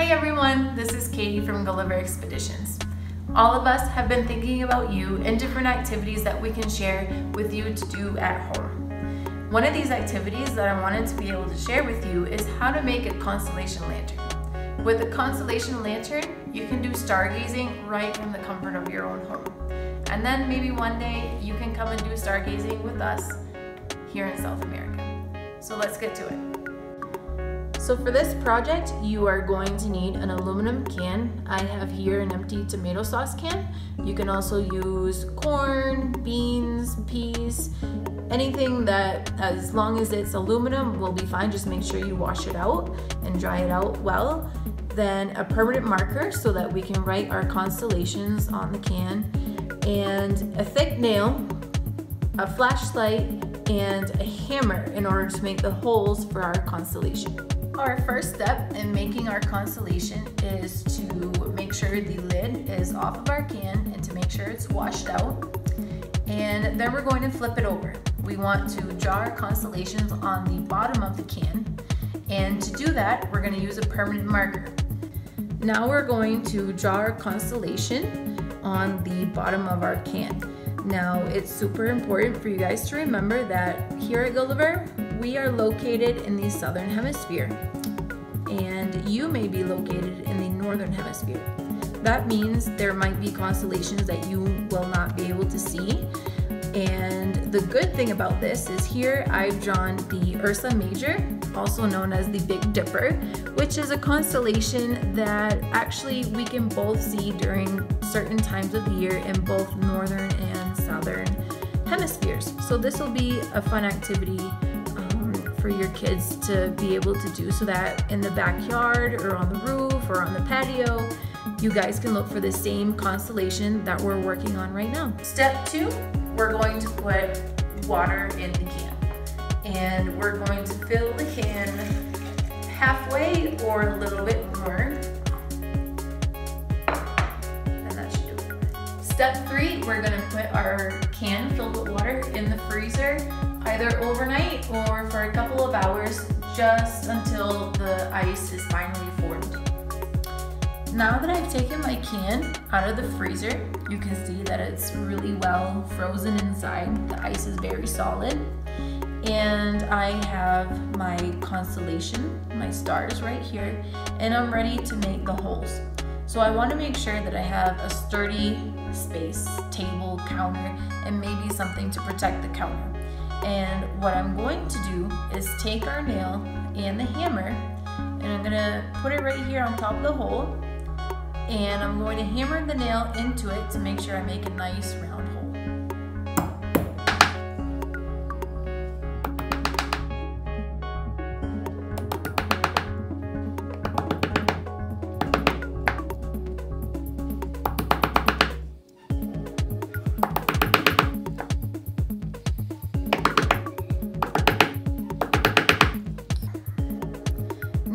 Hi everyone, this is Katie from Gulliver Expeditions. All of us have been thinking about you and different activities that we can share with you to do at home. One of these activities that I wanted to be able to share with you is how to make a constellation lantern. With a constellation lantern, you can do stargazing right from the comfort of your own home. And then maybe one day you can come and do stargazing with us here in South America. So let's get to it. So for this project, you are going to need an aluminum can. I have here an empty tomato sauce can. You can also use corn, beans, peas, anything that as long as it's aluminum will be fine. Just make sure you wash it out and dry it out well. Then a permanent marker so that we can write our constellations on the can and a thick nail, a flashlight, and a hammer in order to make the holes for our constellation. Our first step in making our constellation is to make sure the lid is off of our can and to make sure it's washed out. And then we're going to flip it over. We want to draw our constellations on the bottom of the can. And to do that, we're gonna use a permanent marker. Now we're going to draw our constellation on the bottom of our can. Now, it's super important for you guys to remember that here at Gulliver, we are located in the Southern Hemisphere and you may be located in the Northern Hemisphere. That means there might be constellations that you will not be able to see. And the good thing about this is here I've drawn the Ursa Major, also known as the Big Dipper, which is a constellation that actually we can both see during certain times of the year in both northern and southern hemispheres. So this will be a fun activity for your kids to be able to do so that in the backyard or on the roof or on the patio, you guys can look for the same constellation that we're working on right now. Step two, we're going to put water in the can. And we're going to fill the can halfway or a little bit more. And that should do it. Step three, we're gonna put our can filled with water in the freezer either overnight or for a couple of hours just until the ice is finally formed. Now that I've taken my can out of the freezer, you can see that it's really well frozen inside. The ice is very solid. And I have my constellation, my stars right here, and I'm ready to make the holes. So I wanna make sure that I have a sturdy space, table, counter, and maybe something to protect the counter. And what I'm going to do is take our nail and the hammer and I'm gonna put it right here on top of the hole and I'm going to hammer the nail into it to make sure I make a nice round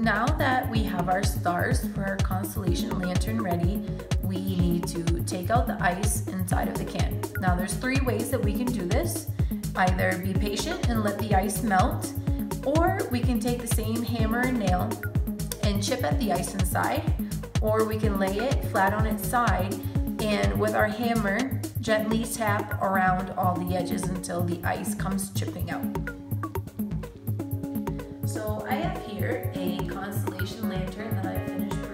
Now that we have our stars for our constellation lantern ready, we need to take out the ice inside of the can. Now there's three ways that we can do this. Either be patient and let the ice melt, or we can take the same hammer and nail and chip at the ice inside, or we can lay it flat on its side and with our hammer, gently tap around all the edges until the ice comes chipping out. So I have here a constellation lantern that I finished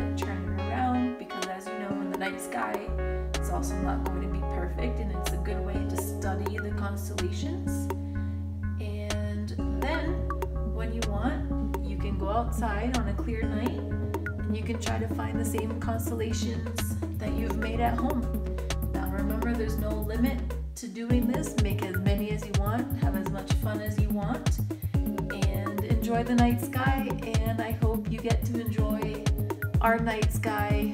and turn her around because as you know in the night sky it's also not going to be perfect and it's a good way to study the constellations. And then when you want you can go outside on a clear night and you can try to find the same constellations that you've made at home. Now remember there's no limit to doing this. Make as many as you want have as much fun as you want and enjoy the night sky our night sky.